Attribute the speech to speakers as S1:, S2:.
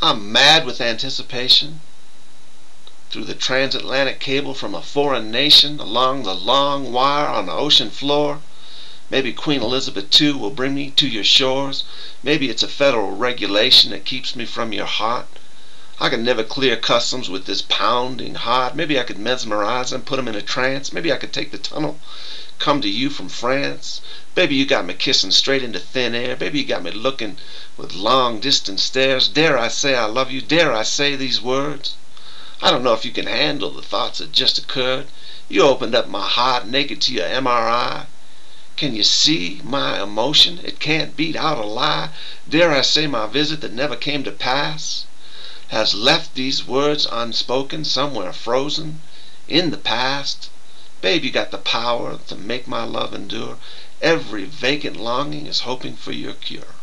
S1: I'm mad with anticipation. Through the transatlantic cable from a foreign nation, along the long wire on the ocean floor. Maybe Queen Elizabeth II will bring me to your shores. Maybe it's a federal regulation that keeps me from your heart. I could never clear customs with this pounding heart. Maybe I could mesmerize him, put him in a trance. Maybe I could take the tunnel, come to you from France. Baby, you got me kissing straight into thin air. Baby, you got me looking with long distance stares. Dare I say I love you? Dare I say these words? I don't know if you can handle the thoughts that just occurred. You opened up my heart naked to your MRI. Can you see my emotion? It can't beat out a lie. Dare I say my visit that never came to pass? Has left these words unspoken, somewhere frozen in the past. Babe, you got the power to make my love endure. Every vacant longing is hoping for your cure.